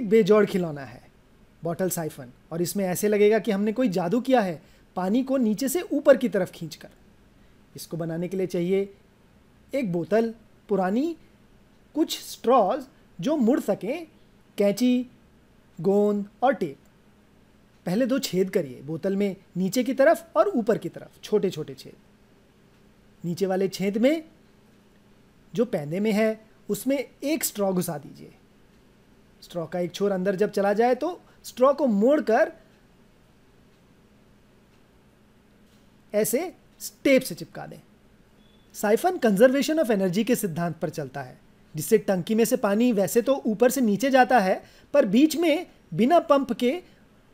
एक बेजोड़ खिलौना है बॉटल साइफन और इसमें ऐसे लगेगा कि हमने कोई जादू किया है, पानी को नीचे से ऊपर की तरफ़ खींचकर। इसको बनाने के लिए चाहिए एक बोतल पुरानी कुछ स्ट्रॉज जो मुड़ सकें, कैंची, गोंद और टेप। पहले दो छेद करिए, बोतल में नीचे की तरफ़ और ऊपर की तरफ़ छोटे छोटे छेद। नीचे वाले छेद में, जो पैने में है, उसमें एक स्ट्रॉ घुसा दीजिए। स्ट्रॉ का एक छोर अंदर जब चला जाए तो स्ट्रॉ को मोड़कर ऐसे स्टेप से चिपका दें। साइफन कंजर्वेशन ऑफ़ एनर्जी के सिद्धांत पर चलता है, जिससे टंकी में से पानी वैसे तो ऊपर से नीचे जाता है, पर बीच में बिना पंप के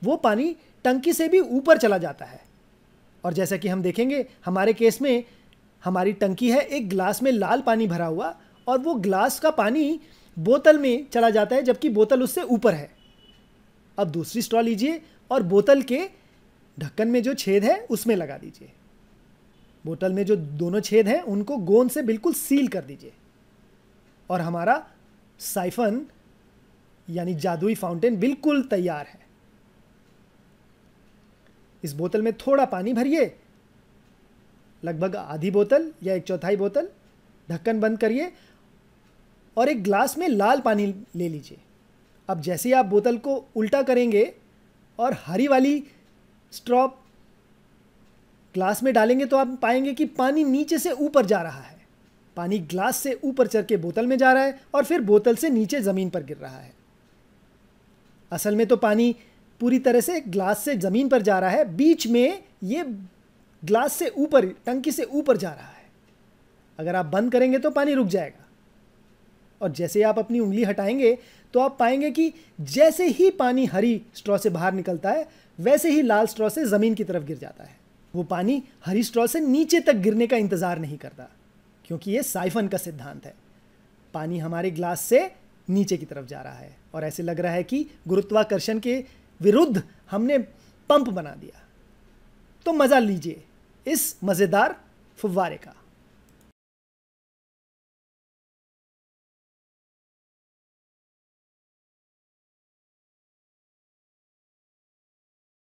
वो पानी टंकी से भी ऊपर चला जाता है। और जैसा कि हम देखेंगे, हमारे केस में हमारी टंकी है, एक ग्लास में लाल पानी भरा हुआ और वो ग्लास का पानी बोतल में चला जाता है, जबकि बोतल उससे ऊपर है। अब दूसरी स्ट्रॉ लीजिए और बोतल के ढक्कन में जो छेद है, उसमें लगा दीजिए। बोतल में जो दोनों छेद हैं, उनको गोंद से बिल्कुल सील कर दीजिए। और हमारा साइफन यानी जादुई फाउंटेन बिल्कुल तैयार है। इस बोतल में थोड़ा पानी भरिए। लगभग आधी बोतल या एक चौथाई बोतल ढक्कन बंद करिए और एक ग्लास में लाल पानी ले लीजिए। अब जैसे ही आप बोतल को उल्टा करेंगे और हरी वाली स्ट्रॉ ग्लास में डालेंगे तो आप पाएँगे कि पानी नीचे से ऊपर जा रहा है। पानी ग्लास से ऊपर चढ़ के बोतल में जा रहा है और फिर बोतल से नीचे ज़मीन पर गिर रहा है। असल में तो पानी पूरी तरह से ग्लास से ज़मीन पर जा रहा है। बीच में ये ग्लास से ऊपर, टंकी से ऊपर जा रहा है। अगर आप बंद करेंगे तो पानी रुक जाएगा। और जैसे आप अपनी उंगली हटाएँगे तो आप पाएँगे कि जैसे ही पानी हरी स्ट्रॉ से बाहर निकलता है, वैसे ही लाल स्ट्रॉ से ज़मीन की तरफ़ गिर जाता है। वो पानी हरी स्ट्रॉ से नीचे तक गिरने का इंतज़ार नहीं करता, क्योंकि ये साइफन का सिद्धांत है। पानी हमारे ग्लास से नीचे की तरफ़ जा रहा है, और ऐसे लग रहा है कि गुरुत्वाकर्षण के विरुद्ध हमने पंप बना दिया। तो मज़ा लीजिए इस मज़ेदार फुव्वारे का।